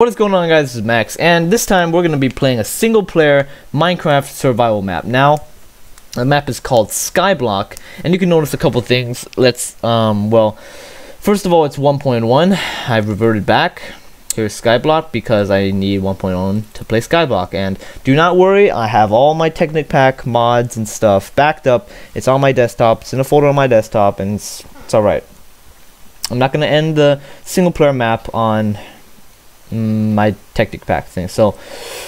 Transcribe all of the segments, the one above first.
What is going on guys, this is Max, and this time we're going to be playing a single player Minecraft survival map. Now, the map is called Skyblock, and you can notice a couple things. Let's, um, well, first of all, it's 1.1. I've reverted back. Here's Skyblock because I need 1.1 to play Skyblock. And do not worry, I have all my Technic Pack mods and stuff backed up. It's on my desktop, it's in a folder on my desktop, and it's, it's alright. I'm not going to end the single player map on my Technic Pack thing. So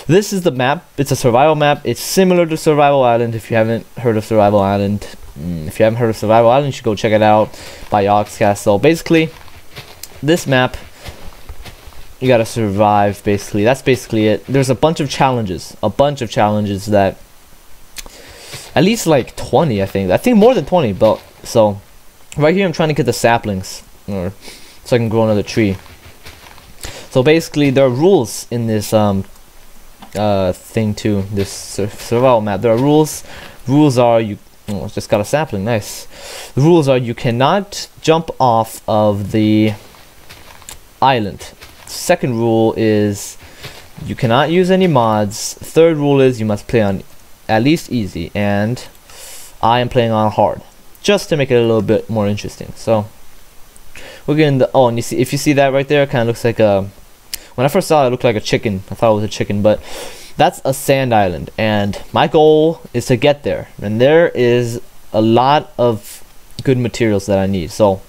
this is the map. It's a survival map. It's similar to Survival Island. If you haven't heard of Survival Island, mm, if you haven't heard of Survival Island, you should go check it out by Yogscast. Castle. basically, this map, you gotta survive. Basically, that's basically it. There's a bunch of challenges. A bunch of challenges that, at least like 20, I think. I think more than 20. But so, right here, I'm trying to get the saplings, or so I can grow another tree. So basically, there are rules in this um, uh, thing too. This survival map. There are rules. Rules are you. Oh, just got a sapling. Nice. The rules are you cannot jump off of the island. Second rule is you cannot use any mods. Third rule is you must play on at least easy, and I am playing on hard, just to make it a little bit more interesting. So we're getting the oh, and you see if you see that right there, it kind of looks like a when I first saw it, it looked like a chicken. I thought it was a chicken, but that's a sand island. And my goal is to get there. And there is a lot of good materials that I need. So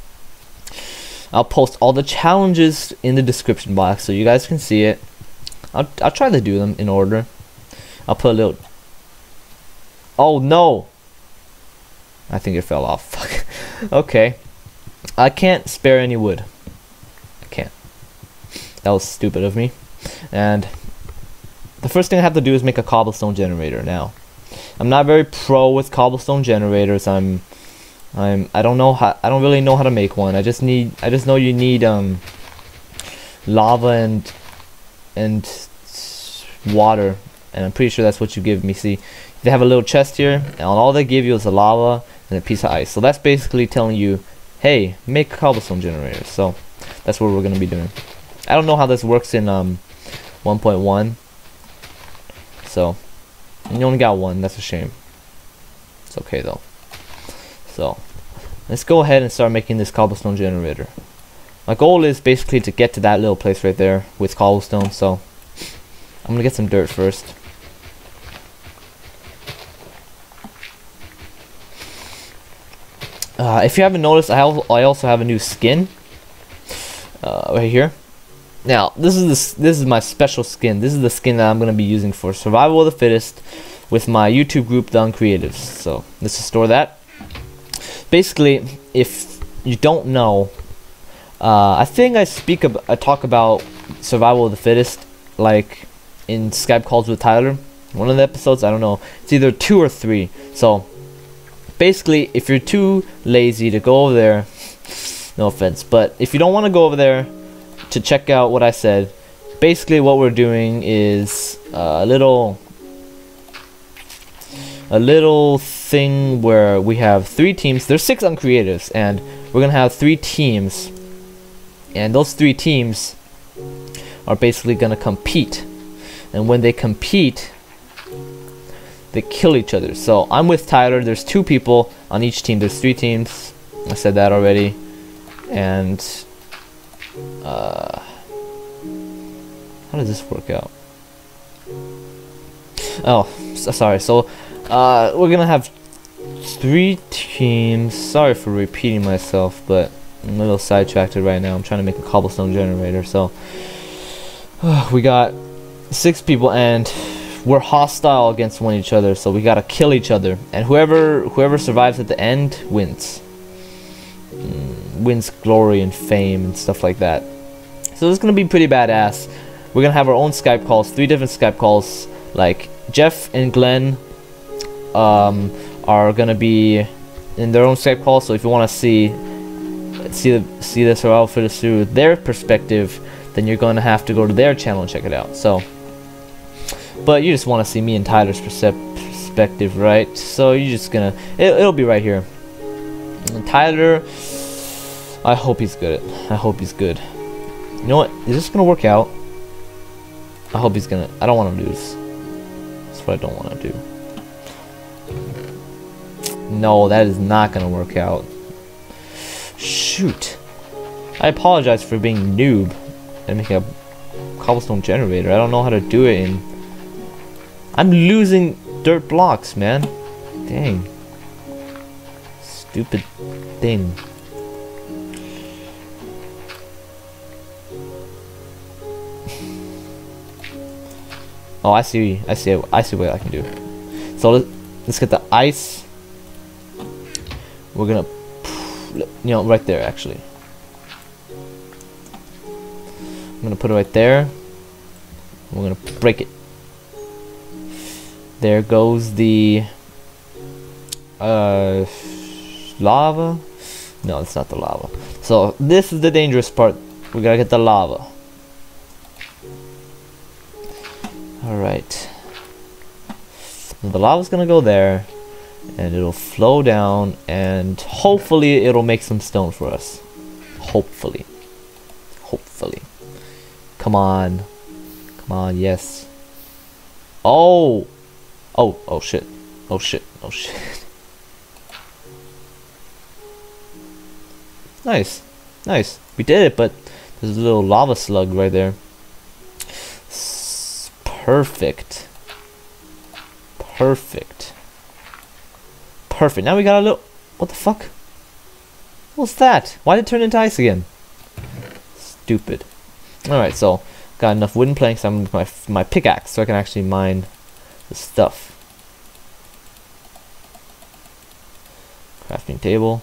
I'll post all the challenges in the description box so you guys can see it. I'll, I'll try to do them in order. I'll put a little... Oh, no! I think it fell off. okay. I can't spare any wood. That was stupid of me. And the first thing I have to do is make a cobblestone generator now. I'm not very pro with cobblestone generators. I'm I'm I don't know how I don't really know how to make one. I just need I just know you need um lava and and water and I'm pretty sure that's what you give me. See, they have a little chest here and all they give you is a lava and a piece of ice. So that's basically telling you, hey, make cobblestone generator. So that's what we're gonna be doing. I don't know how this works in um 1.1. So you only got one. That's a shame. It's okay though. So let's go ahead and start making this cobblestone generator. My goal is basically to get to that little place right there with cobblestone. So I'm gonna get some dirt first. Uh, if you haven't noticed, I, I also have a new skin uh, right here. Now, this is the, this is my special skin. This is the skin that I'm going to be using for Survival of the Fittest with my YouTube group, The Uncreatives. So, let's just store that. Basically, if you don't know, uh, I think I speak, ab I talk about Survival of the Fittest, like in Skype calls with Tyler. One of the episodes, I don't know. It's either two or three. So, basically, if you're too lazy to go over there, no offense, but if you don't want to go over there, to check out what I said. Basically, what we're doing is uh, a little a little thing where we have three teams. There's six uncreatives, and we're gonna have three teams, and those three teams are basically gonna compete. And when they compete, they kill each other. So I'm with Tyler. There's two people on each team. There's three teams. I said that already, and uh, how does this work out? Oh, so, sorry. So, uh, we're gonna have three teams. Sorry for repeating myself, but I'm a little sidetracked right now. I'm trying to make a cobblestone generator. So, uh, we got six people, and we're hostile against one each other. So we gotta kill each other, and whoever whoever survives at the end wins wins glory and fame and stuff like that. So it's gonna be pretty badass. We're gonna have our own Skype calls, three different Skype calls. Like Jeff and Glenn um, are gonna be in their own Skype call. So if you want to see see the see this or outfit through their perspective, then you're gonna have to go to their channel and check it out. So, but you just want to see me and Tyler's perspective, right? So you're just gonna it, it'll be right here. Tyler I hope he's good. I hope he's good. You know what? Is this gonna work out? I hope he's gonna. I don't want to lose. That's what I don't want to do. No, that is not gonna work out. Shoot. I apologize for being noob and making a cobblestone generator. I don't know how to do it in... I'm losing dirt blocks, man. Dang. Stupid thing. Oh, I see. I see. I see what I can do. So let's, get the ice. We're gonna, you know, right there actually. I'm gonna put it right there. We're gonna break it. There goes the uh, lava. No, it's not the lava. So this is the dangerous part. We gotta get the lava. Alright. The lava's gonna go there. And it'll flow down. And hopefully it'll make some stone for us. Hopefully. Hopefully. Come on. Come on, yes. Oh! Oh, oh shit. Oh shit. Oh shit. nice. Nice. We did it, but there's a little lava slug right there. Perfect. Perfect. Perfect. Now we got a little... What the fuck? What's that? Why did it turn into ice again? Stupid. Alright, so got enough wooden planks. I'm with my my pickaxe so I can actually mine the stuff. Crafting table.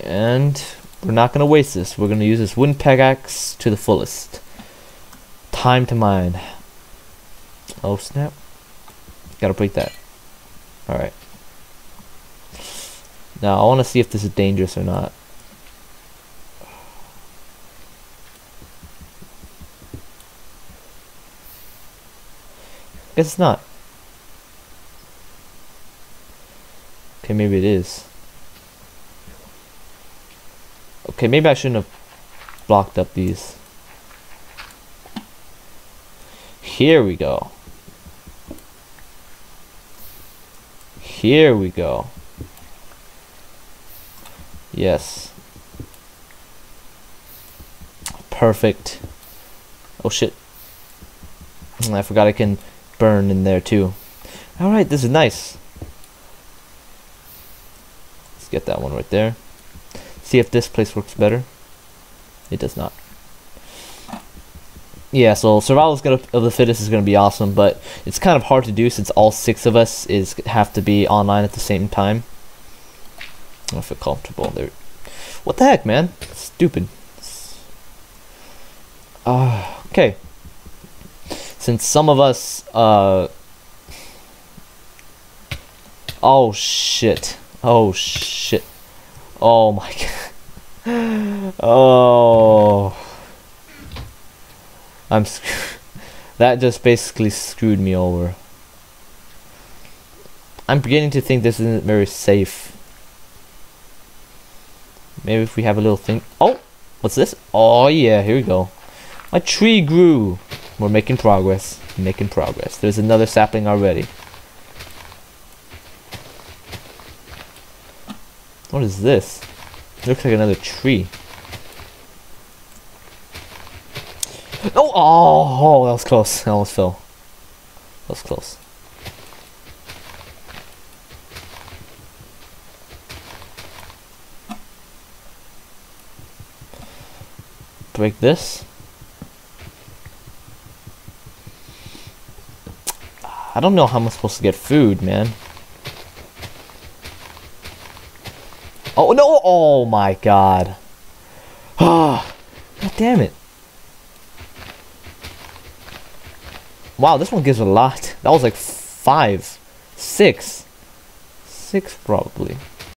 And we're not gonna waste this. We're gonna use this wooden pickaxe to the fullest. Time to mine. Oh snap. Gotta break that. Alright. Now I wanna see if this is dangerous or not. Guess it's not. Okay, maybe it is. Okay, maybe I shouldn't have blocked up these. Here we go. Here we go. Yes. Perfect. Oh shit. I forgot I can burn in there too. Alright, this is nice. Let's get that one right there. See if this place works better. It does not. Yeah, so survival of the fittest is going to be awesome, but it's kind of hard to do since all six of us is have to be online at the same time. I feel comfortable there. What the heck, man? Stupid. Uh, okay since some of us uh oh shit oh shit oh my god oh I'm that just basically screwed me over I'm beginning to think this isn't very safe maybe if we have a little thing oh what's this oh yeah here we go my tree grew we're making progress. Making progress. There's another sapling already. What is this? Looks like another tree. Oh, oh, oh, that was close. I almost fell. That was close. Break this. I don't know how I'm supposed to get food, man. Oh, no! Oh, my God. Ah, God damn it. Wow, this one gives a lot. That was like five, six, six probably.